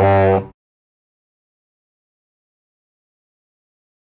Uh...